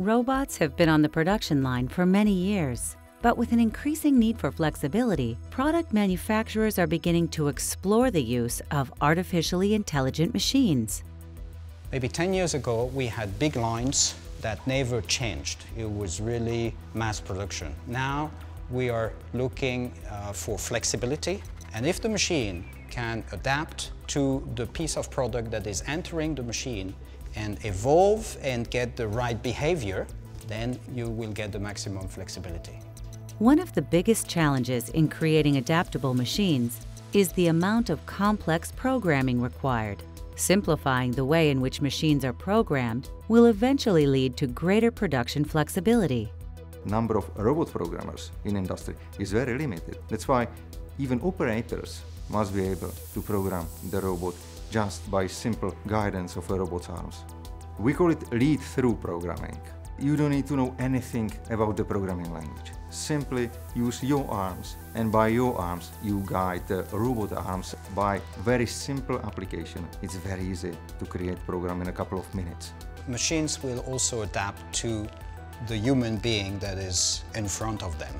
Robots have been on the production line for many years, but with an increasing need for flexibility, product manufacturers are beginning to explore the use of artificially intelligent machines. Maybe 10 years ago, we had big lines that never changed. It was really mass production. Now, we are looking uh, for flexibility, and if the machine can adapt to the piece of product that is entering the machine and evolve and get the right behavior, then you will get the maximum flexibility. One of the biggest challenges in creating adaptable machines is the amount of complex programming required. Simplifying the way in which machines are programmed will eventually lead to greater production flexibility. Number of robot programmers in industry is very limited. That's why even operators must be able to program the robot just by simple guidance of a robot's arms. We call it lead-through programming. You don't need to know anything about the programming language. Simply use your arms and by your arms you guide the robot arms by very simple application. It's very easy to create program in a couple of minutes. Machines will also adapt to the human being that is in front of them.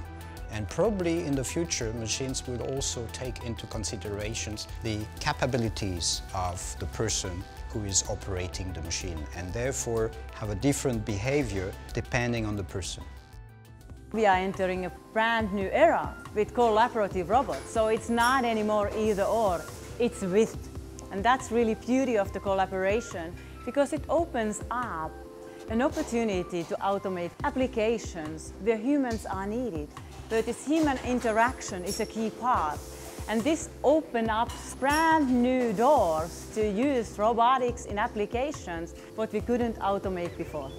And probably in the future, machines will also take into considerations the capabilities of the person who is operating the machine and therefore have a different behavior depending on the person. We are entering a brand new era with collaborative robots, so it's not anymore either or, it's with. And that's really beauty of the collaboration because it opens up an opportunity to automate applications where humans are needed. But this human interaction is a key part. And this opens up brand new doors to use robotics in applications what we couldn't automate before.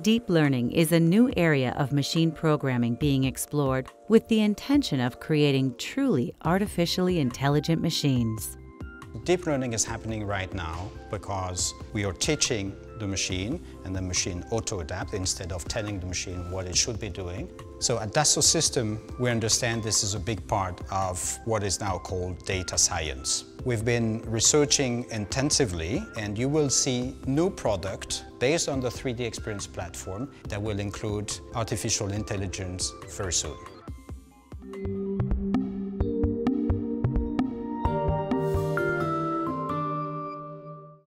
Deep learning is a new area of machine programming being explored with the intention of creating truly artificially intelligent machines. Deep learning is happening right now because we are teaching the machine and the machine auto-adapt instead of telling the machine what it should be doing. So at Dassault Systèmes, we understand this is a big part of what is now called data science. We've been researching intensively and you will see new product based on the 3D Experience platform that will include artificial intelligence very soon.